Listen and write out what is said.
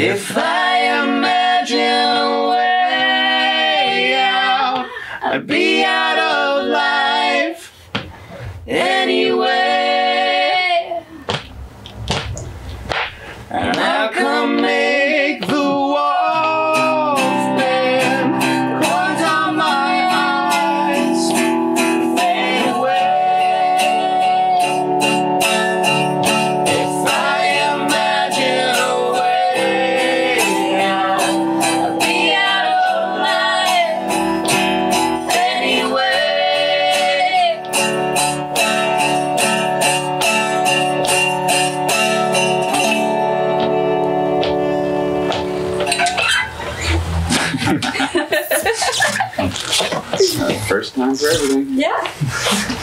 If I imagine a way out, I'd be out of life anyway. And I can make time for everything. Yeah.